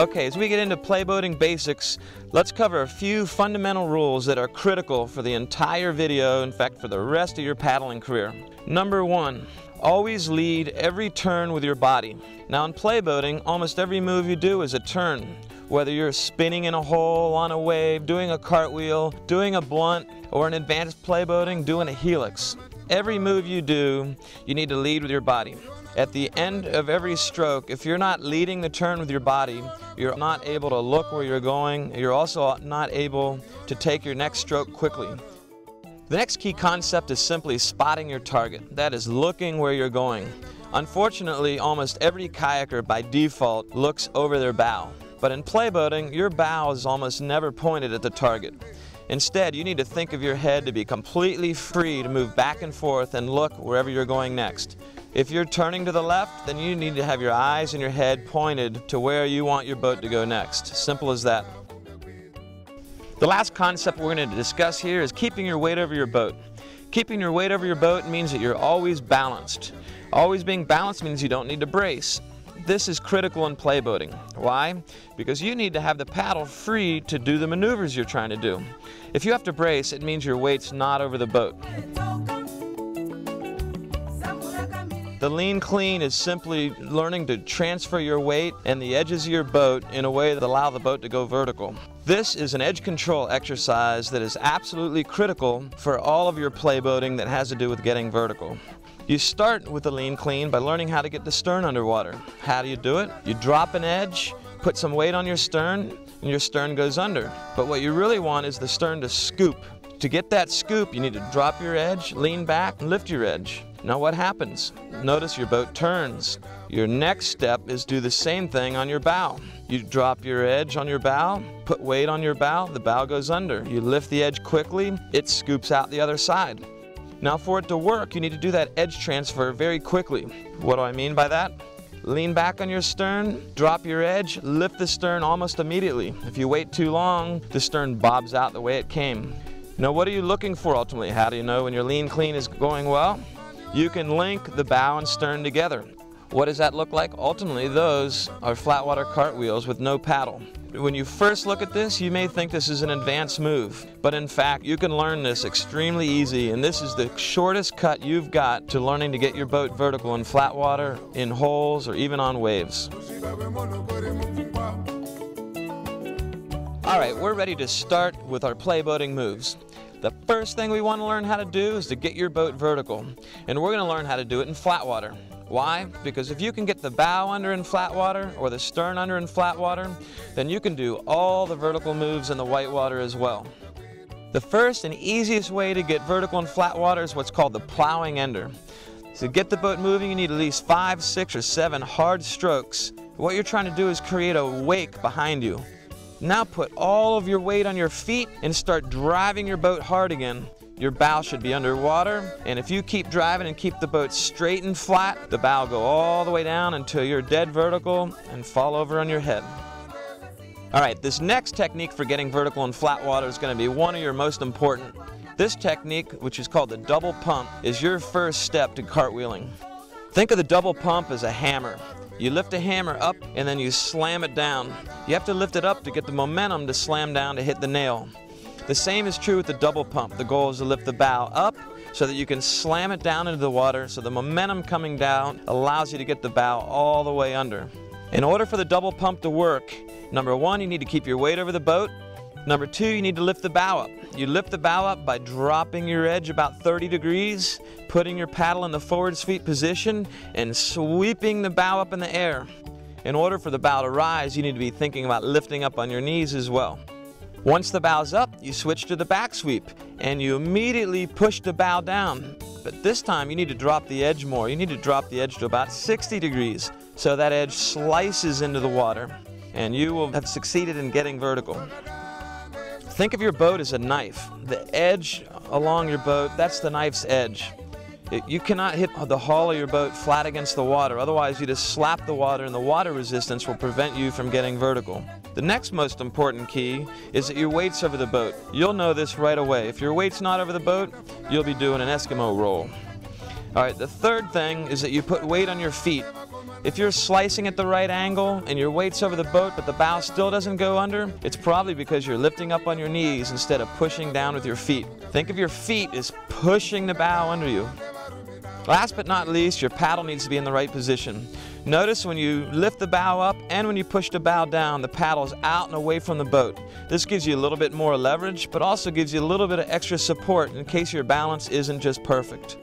Okay, as we get into playboating basics, let's cover a few fundamental rules that are critical for the entire video, in fact for the rest of your paddling career. Number one, always lead every turn with your body. Now in playboating, almost every move you do is a turn. Whether you're spinning in a hole, on a wave, doing a cartwheel, doing a blunt, or in advanced playboating, doing a helix. Every move you do, you need to lead with your body. At the end of every stroke, if you're not leading the turn with your body, you're not able to look where you're going. You're also not able to take your next stroke quickly. The next key concept is simply spotting your target. That is looking where you're going. Unfortunately, almost every kayaker by default looks over their bow. But in playboating, your bow is almost never pointed at the target. Instead, you need to think of your head to be completely free to move back and forth and look wherever you're going next. If you're turning to the left, then you need to have your eyes and your head pointed to where you want your boat to go next. Simple as that. The last concept we're going to discuss here is keeping your weight over your boat. Keeping your weight over your boat means that you're always balanced. Always being balanced means you don't need to brace. This is critical in playboating. Why? Because you need to have the paddle free to do the maneuvers you're trying to do. If you have to brace, it means your weight's not over the boat. The lean clean is simply learning to transfer your weight and the edges of your boat in a way that allow the boat to go vertical. This is an edge control exercise that is absolutely critical for all of your playboating that has to do with getting vertical. You start with a lean clean by learning how to get the stern underwater. How do you do it? You drop an edge, put some weight on your stern, and your stern goes under. But what you really want is the stern to scoop. To get that scoop, you need to drop your edge, lean back, and lift your edge. Now what happens? Notice your boat turns. Your next step is do the same thing on your bow. You drop your edge on your bow, put weight on your bow, the bow goes under. You lift the edge quickly, it scoops out the other side. Now for it to work, you need to do that edge transfer very quickly. What do I mean by that? Lean back on your stern, drop your edge, lift the stern almost immediately. If you wait too long, the stern bobs out the way it came. Now what are you looking for ultimately? How do you know when your lean clean is going well? You can link the bow and stern together. What does that look like? Ultimately, those are flat water cartwheels with no paddle. When you first look at this, you may think this is an advanced move, but in fact, you can learn this extremely easy, and this is the shortest cut you've got to learning to get your boat vertical in flat water, in holes, or even on waves. All right, we're ready to start with our playboating moves. The first thing we want to learn how to do is to get your boat vertical. And we're going to learn how to do it in flat water. Why? Because if you can get the bow under in flat water or the stern under in flat water, then you can do all the vertical moves in the white water as well. The first and easiest way to get vertical in flat water is what's called the plowing ender. To get the boat moving, you need at least five, six, or seven hard strokes. What you're trying to do is create a wake behind you. Now put all of your weight on your feet and start driving your boat hard again. Your bow should be underwater, and if you keep driving and keep the boat straight and flat, the bow will go all the way down until you're dead vertical and fall over on your head. All right, this next technique for getting vertical in flat water is going to be one of your most important. This technique, which is called the double pump, is your first step to cartwheeling. Think of the double pump as a hammer. You lift a hammer up and then you slam it down. You have to lift it up to get the momentum to slam down to hit the nail. The same is true with the double pump. The goal is to lift the bow up so that you can slam it down into the water so the momentum coming down allows you to get the bow all the way under. In order for the double pump to work, number one, you need to keep your weight over the boat. Number two, you need to lift the bow up. You lift the bow up by dropping your edge about 30 degrees, putting your paddle in the forward sweep position, and sweeping the bow up in the air. In order for the bow to rise, you need to be thinking about lifting up on your knees as well. Once the bow's up, you switch to the back sweep, and you immediately push the bow down. But this time, you need to drop the edge more. You need to drop the edge to about 60 degrees, so that edge slices into the water, and you will have succeeded in getting vertical. Think of your boat as a knife. The edge along your boat, that's the knife's edge. You cannot hit the hull of your boat flat against the water, otherwise you just slap the water and the water resistance will prevent you from getting vertical. The next most important key is that your weight's over the boat. You'll know this right away. If your weight's not over the boat, you'll be doing an Eskimo roll. All right, the third thing is that you put weight on your feet. If you're slicing at the right angle and your weight's over the boat but the bow still doesn't go under, it's probably because you're lifting up on your knees instead of pushing down with your feet. Think of your feet as pushing the bow under you. Last but not least, your paddle needs to be in the right position. Notice when you lift the bow up and when you push the bow down, the paddle is out and away from the boat. This gives you a little bit more leverage, but also gives you a little bit of extra support in case your balance isn't just perfect.